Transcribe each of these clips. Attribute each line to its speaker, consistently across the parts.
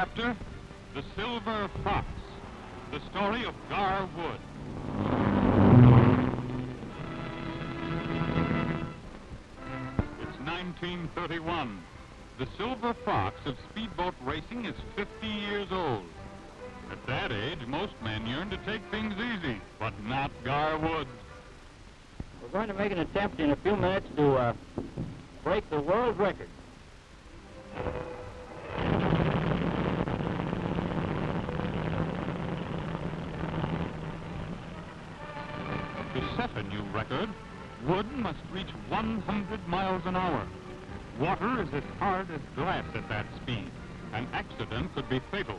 Speaker 1: chapter, The Silver Fox, the story of Gar Wood. It's 1931. The Silver Fox of speedboat racing is 50 years old. At that age, most men yearn to take things easy, but not Gar Wood.
Speaker 2: We're going to make an attempt in a few minutes to uh, break the world record.
Speaker 1: To set a new record, wood must reach 100 miles an hour. Water is as hard as glass at that speed. An accident could be fatal.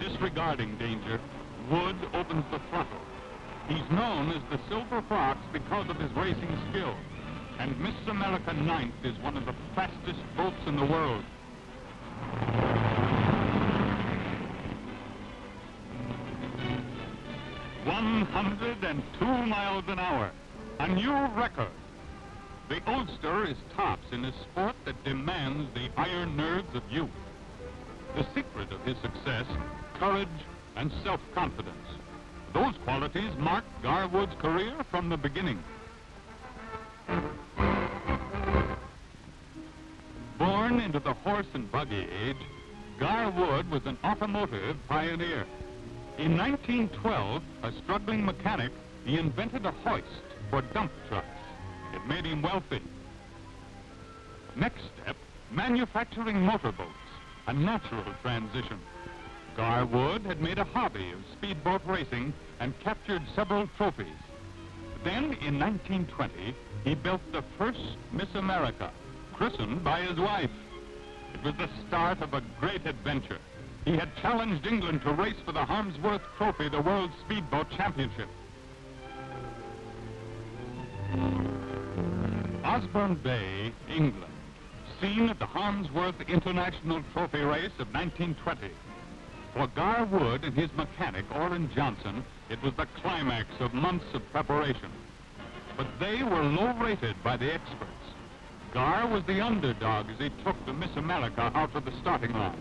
Speaker 1: Disregarding danger, Wood opens the throttle. He's known as the Silver Fox because of his racing skill. And Miss America Ninth is one of the fastest boats in the world. One hundred and two miles an hour. A new record. The oldster is tops in a sport that demands the iron nerves of youth. The secret of his success, courage and self-confidence. Those qualities marked Gar Wood's career from the beginning. Born into the horse and buggy age, Gar Wood was an automotive pioneer. In 1912, a struggling mechanic, he invented a hoist for dump trucks. It made him wealthy. Next step, manufacturing motorboats, a natural transition. Gar Wood had made a hobby of speedboat racing and captured several trophies. Then, in 1920, he built the first Miss America, christened by his wife. It was the start of a great adventure. He had challenged England to race for the Harmsworth Trophy, the World Speedboat Championship. Osborne Bay, England, scene of the Harmsworth International Trophy Race of 1920. For Gar Wood and his mechanic, Orlin Johnson, it was the climax of months of preparation. But they were low rated by the experts. Gar was the underdog as he took the Miss America out to the starting line.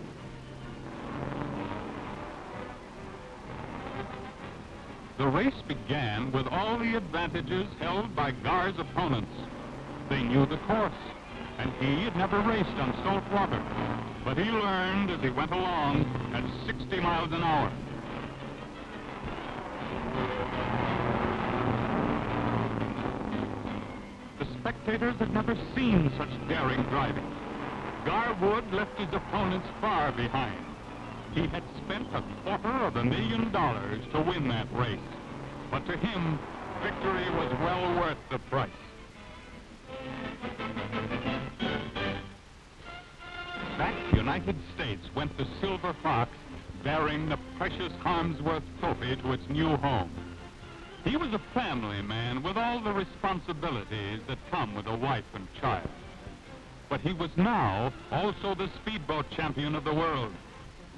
Speaker 1: The race began with all the advantages held by Gar's opponents. They knew the course, and he had never raced on salt water. But he learned as he went along at 60 miles an hour. The spectators had never seen such daring driving. Gar Wood left his opponents far behind. He had spent a quarter of a million dollars to win that race. But to him, victory was well worth the price. Back United States went the Silver Fox, bearing the precious Harmsworth trophy to its new home. He was a family man with all the responsibilities that come with a wife and child. But he was now also the speedboat champion of the world,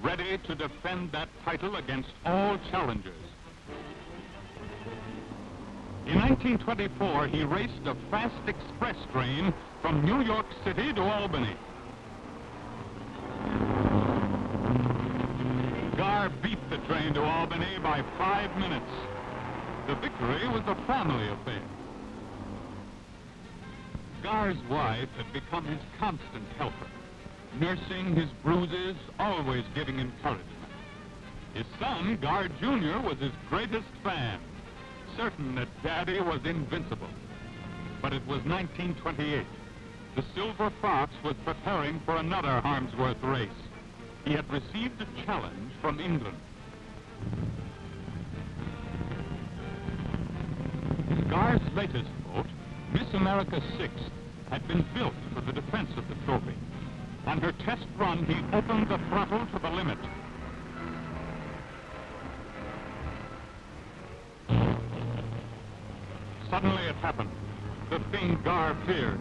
Speaker 1: ready to defend that title against all challengers. In 1924, he raced a fast express train from New York City to Albany. Gar beat the train to Albany by five minutes. The victory was a family affair. Gar's wife had become his constant helper, nursing his bruises, always giving encouragement. His son, Gar Jr., was his greatest fan, certain that Daddy was invincible. But it was 1928. The Silver Fox was preparing for another Harmsworth race. He had received a challenge from England. Gar's latest boat, Miss America 6, had been built for the defense of the trophy. On her test run, he opened the throttle to the limit. Suddenly it happened. The thing Gar feared.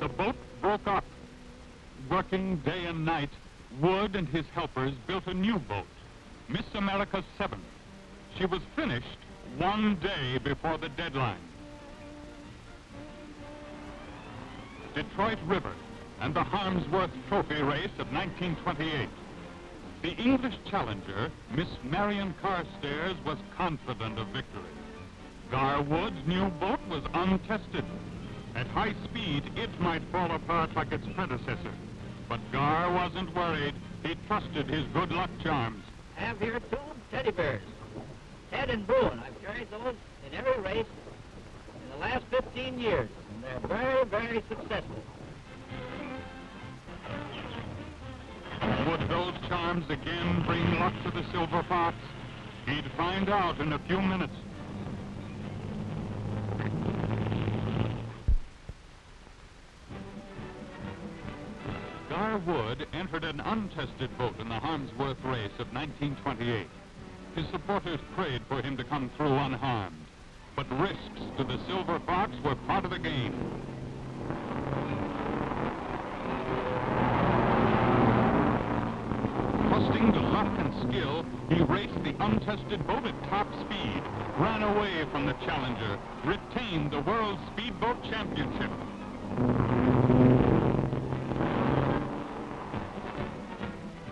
Speaker 1: The boat broke up. Working day and night, Wood and his helpers built a new boat, Miss America 7. She was finished one day before the deadline. Detroit River and the Harmsworth Trophy Race of 1928. The English challenger, Miss Marion Carstairs, was confident of victory. Gar Wood's new boat was untested. At high speed, it might fall apart like its predecessor. But Gar wasn't worried. He trusted his good luck charms.
Speaker 2: I have here two teddy bears. Ted and Boone. I've carried those in every race the last 15 years, and they're very, very successful.
Speaker 1: Would those charms again bring luck to the Silver Fox? He'd find out in a few minutes. Gar Wood entered an untested boat in the Harmsworth race of 1928. His supporters prayed for him to come through unharmed. But risks to the Silver Fox were part of the game. Trusting to luck and skill, he raced the untested boat at top speed, ran away from the challenger, retained the World Speedboat Championship.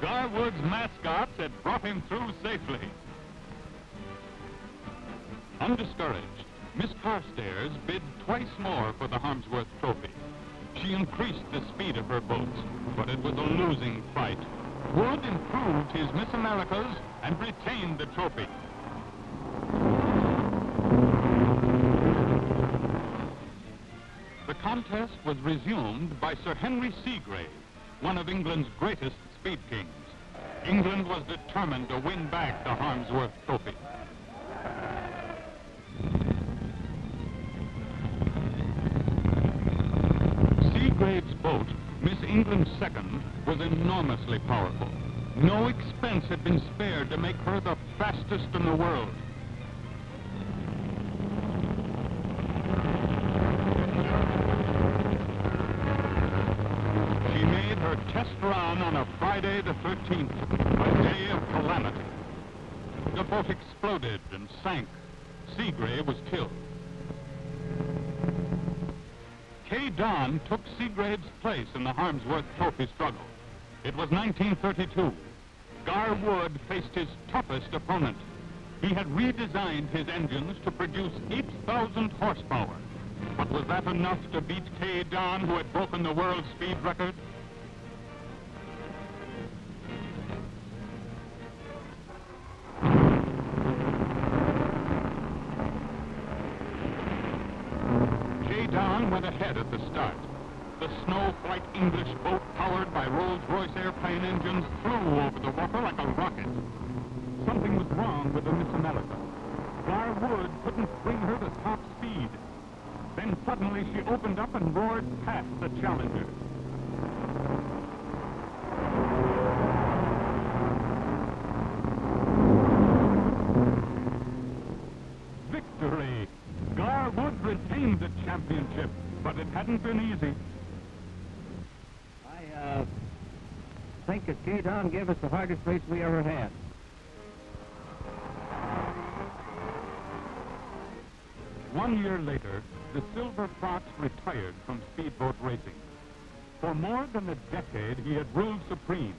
Speaker 1: Gar Wood's mascots had brought him through safely. Undiscouraged, Miss Carstairs bid twice more for the Harmsworth Trophy. She increased the speed of her boats, but it was a losing fight. Wood improved his Miss Americas and retained the trophy. The contest was resumed by Sir Henry Segrave, one of England's greatest speed kings. England was determined to win back the Harmsworth Trophy. Second, was enormously powerful. No expense had been spared to make her the fastest in the world. She made her test run on a Friday the 13th, a day of calamity. The boat exploded and sank. Segrave was killed. Don took Segrave's place in the Harmsworth Trophy struggle. It was 1932. Gar Wood faced his toughest opponent. He had redesigned his engines to produce 8,000 horsepower. But was that enough to beat Kaye Don, who had broken the world speed record? The snow-white English boat, powered by Rolls-Royce airplane engines, flew over the water like a rocket. Something was wrong with the Miss America. Gar Wood couldn't bring her to top speed. Then suddenly she opened up and roared past the Challenger. Victory! Gar Wood retained the championship, but it hadn't been easy.
Speaker 2: I uh, think that Kaye Don gave us the hardest race we ever had.
Speaker 1: One year later, the Silver Fox retired from speedboat racing. For more than a decade, he had ruled supreme,